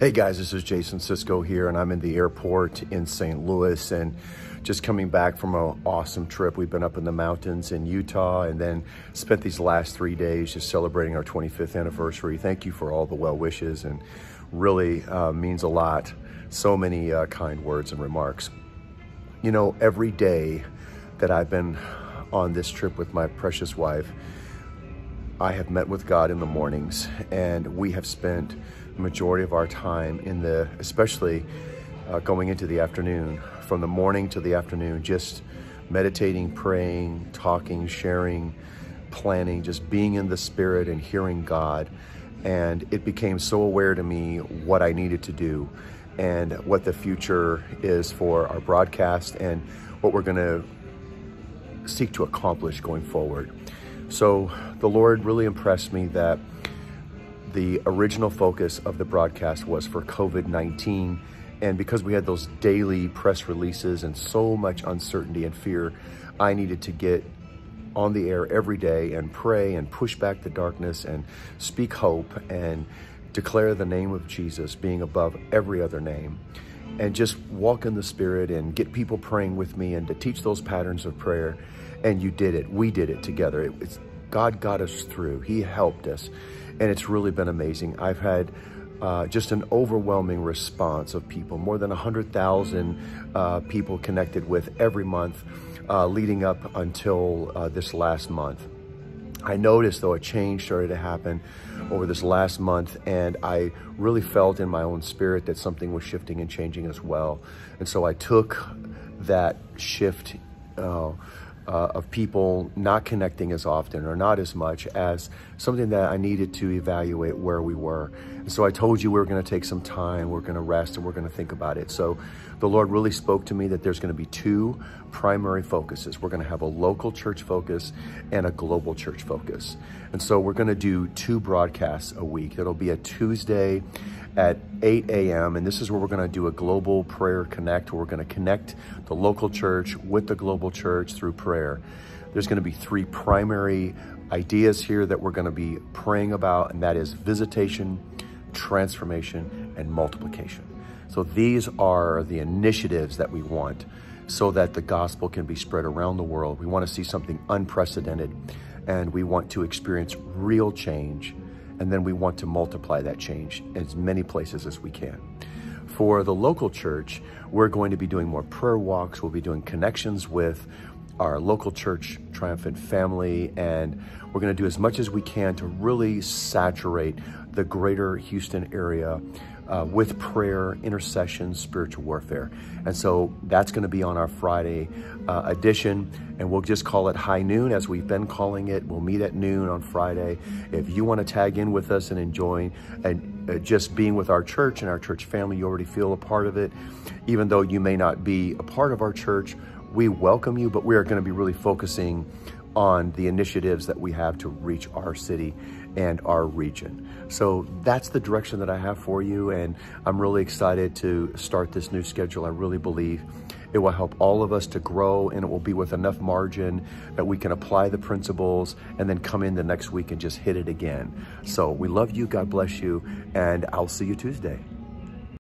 Hey guys, this is Jason Cisco here, and I'm in the airport in St. Louis, and just coming back from an awesome trip. We've been up in the mountains in Utah, and then spent these last three days just celebrating our 25th anniversary. Thank you for all the well wishes, and really uh, means a lot. So many uh, kind words and remarks. You know, every day that I've been on this trip with my precious wife, I have met with God in the mornings, and we have spent the majority of our time in the, especially uh, going into the afternoon, from the morning to the afternoon, just meditating, praying, talking, sharing, planning, just being in the spirit and hearing God. And it became so aware to me what I needed to do and what the future is for our broadcast and what we're going to seek to accomplish going forward. So the Lord really impressed me that the original focus of the broadcast was for COVID-19. And because we had those daily press releases and so much uncertainty and fear, I needed to get on the air every day and pray and push back the darkness and speak hope and declare the name of Jesus being above every other name and just walk in the spirit and get people praying with me and to teach those patterns of prayer. And you did it. We did it together. It, God got us through. He helped us and it's really been amazing. I've had uh, just an overwhelming response of people, more than 100,000 uh, people connected with every month uh, leading up until uh, this last month. I noticed though a change started to happen over this last month and I really felt in my own spirit that something was shifting and changing as well. And so I took that shift uh, uh, of people not connecting as often or not as much as something that I needed to evaluate where we were. And so I told you we were going to take some time, we're going to rest, and we're going to think about it. So the Lord really spoke to me that there's going to be two primary focuses. We're going to have a local church focus and a global church focus. And so we're going to do two broadcasts a week. It'll be a Tuesday at 8 a.m. And this is where we're going to do a global prayer connect, where we're going to connect the local church with the global church through prayer. There's going to be three primary ideas here that we're going to be praying about, and that is visitation, transformation, and multiplication. So these are the initiatives that we want so that the gospel can be spread around the world. We want to see something unprecedented, and we want to experience real change and then we want to multiply that change in as many places as we can. For the local church, we're going to be doing more prayer walks. We'll be doing connections with our local church triumphant family and we're going to do as much as we can to really saturate the greater Houston area uh, with prayer, intercession, spiritual warfare. And so that's going to be on our Friday uh, edition, and we'll just call it High Noon as we've been calling it. We'll meet at noon on Friday. If you want to tag in with us and enjoy and uh, just being with our church and our church family, you already feel a part of it. Even though you may not be a part of our church, we welcome you, but we are going to be really focusing on the initiatives that we have to reach our city and our region. So that's the direction that I have for you. And I'm really excited to start this new schedule. I really believe it will help all of us to grow and it will be with enough margin that we can apply the principles and then come in the next week and just hit it again. So we love you. God bless you. And I'll see you Tuesday.